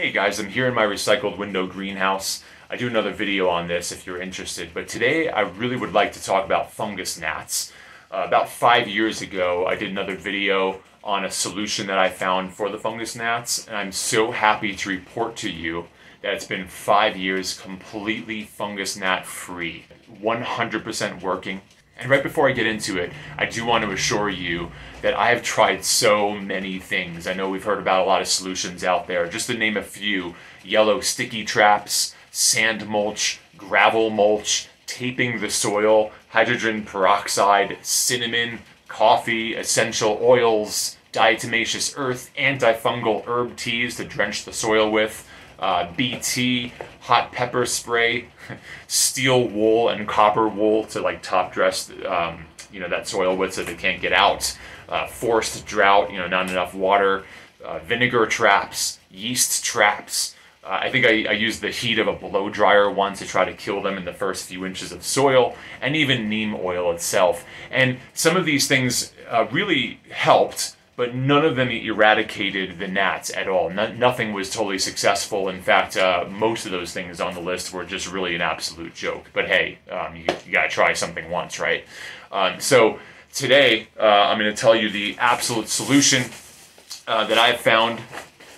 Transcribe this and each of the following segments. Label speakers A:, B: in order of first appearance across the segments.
A: Hey guys, I'm here in my recycled window greenhouse. I do another video on this if you're interested, but today I really would like to talk about fungus gnats. Uh, about five years ago, I did another video on a solution that I found for the fungus gnats, and I'm so happy to report to you that it's been five years completely fungus gnat free, 100% working. And right before I get into it, I do want to assure you that I have tried so many things. I know we've heard about a lot of solutions out there. Just to name a few yellow sticky traps, sand mulch, gravel mulch, taping the soil, hydrogen peroxide, cinnamon, coffee, essential oils, diatomaceous earth, antifungal herb teas to drench the soil with, uh, BT, hot pepper spray, steel wool and copper wool to like top dress, um, you know, that soil with so they can't get out. Uh, forced drought, you know, not enough water. Uh, vinegar traps, yeast traps. Uh, I think I, I, used the heat of a blow dryer once to try to kill them in the first few inches of soil, and even neem oil itself. And some of these things uh, really helped but none of them eradicated the gnats at all. No, nothing was totally successful. In fact, uh, most of those things on the list were just really an absolute joke. But hey, um, you, you got to try something once, right? Um, so today, uh, I'm to tell you the absolute solution uh, that I've found,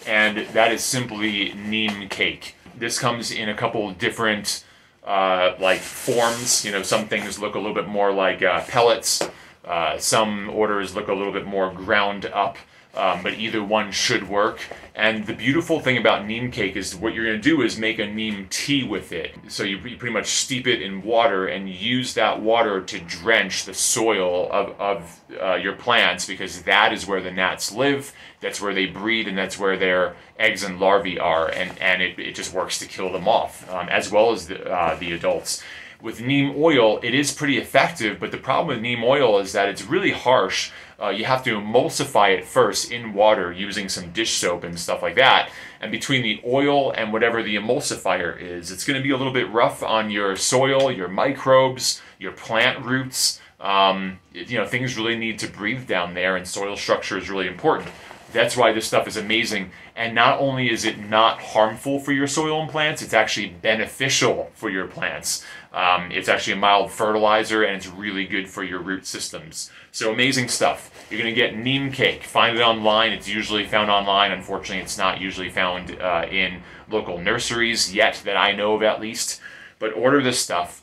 A: and that is simply neem cake. This comes in a couple different uh, like forms. You know, some things look a little bit more like uh, pellets. Uh, some orders look a little bit more ground up, um, but either one should work. And the beautiful thing about neem cake is what you're going to do is make a neem tea with it. So you, you, pretty much steep it in water and use that water to drench the soil of, of uh, your plants because that is where the gnats live, that's where they breed, and that's where their eggs and larvae are. And, and it, it just works to kill them off, um, as well as the, uh, the adults with neem oil, it is pretty effective, but the problem with neem oil is that it's really harsh. Uh, you have to emulsify it first in water using some dish soap and stuff like that. And between the oil and whatever the emulsifier is, it's going to be a little bit rough on your soil, your microbes, your plant roots. Um, you know, things really need to breathe down there, and soil structure is really important. That's why this stuff is amazing. And not only is it not harmful for your soil and plants, it's actually beneficial for your plants. Um, it's actually a mild fertilizer and it's really good for your root systems. So amazing stuff. You're going to get neem cake. Find it online. It's usually found online. Unfortunately, it's not usually found uh, in local nurseries yet that I know of at least. But order this stuff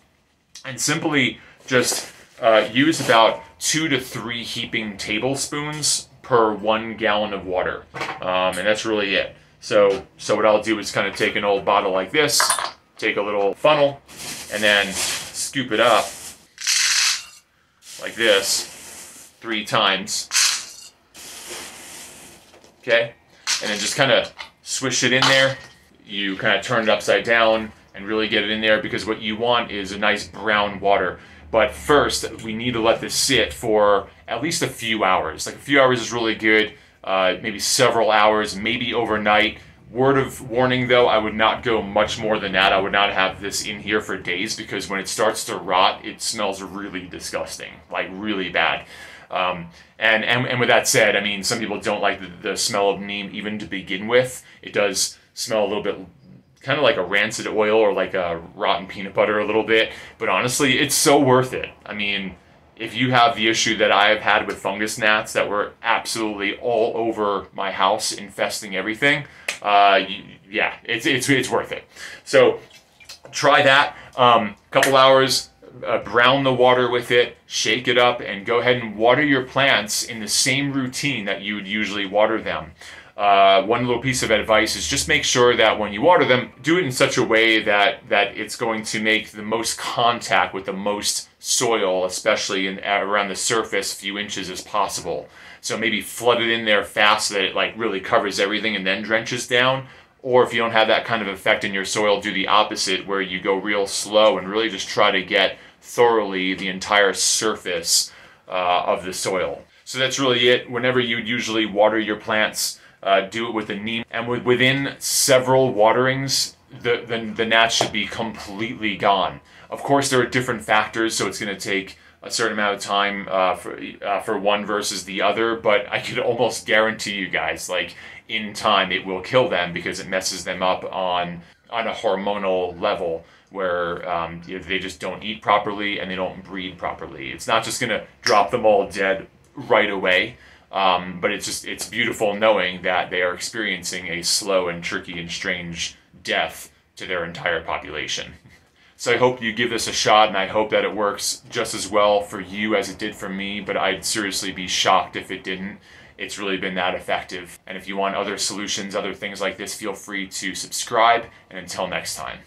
A: and simply just uh, use about two to three heaping tablespoons per one gallon of water. Um, and that's really it. So, so what I'll do is kind of take an old bottle like this, take a little funnel, and then scoop it up like this three times. Okay? And then just kind of swish it in there. You kind of turn it upside down and really get it in there because what you want is a nice brown water. But first, we need to let this sit for at least a few hours. Like a few hours is really good, uh, maybe several hours, maybe overnight. Word of warning though, I would not go much more than that. I would not have this in here for days because when it starts to rot, it smells really disgusting, like really bad. Um, and, and, and with that said, I mean, some people don't like the, the smell of neem even to begin with. It does smell a little bit kind of like a rancid oil or like a rotten peanut butter a little bit. But honestly, it's so worth it. I mean, if you have the issue that I have had with fungus gnats that were absolutely all over my house, infesting everything, uh, yeah, it's, it's, it's worth it. So try that. Um, couple hours, uh, brown the water with it, shake it up, and go ahead and water your plants in the same routine that you would usually water them uh, one little piece of advice is just make sure that when you water them, do it in such a way that that it's going to make the most contact with the most soil, especially in, around the surface, a few inches as possible. So maybe flood it in there fast so that it like really covers everything and then drenches down. Or if you don't have that kind of effect in your soil, do the opposite where you go real slow and really just try to get thoroughly the entire surface uh, of the soil. So that's really it. Whenever you would usually water your plants, uh, do it with the neem. And with, within several waterings, the, the, the gnats should be completely gone. Of course, there are different factors, so it's going to take a certain amount of time uh, for uh, for one versus the other. But I could almost guarantee you guys, like in time it will kill them because it messes them up on on a hormonal level where um, you know, they just don't eat properly and they don't breed properly. It's not just going to drop them all dead right away, um, but it's just it's beautiful knowing that they are experiencing a slow and tricky and strange death to their entire population. So I hope you give this a shot, and I hope that it works just as well for you as it did for me. But I'd seriously be shocked if it didn't. It's really been that effective. And if you want other solutions, other things like this, feel free to subscribe. And until next time.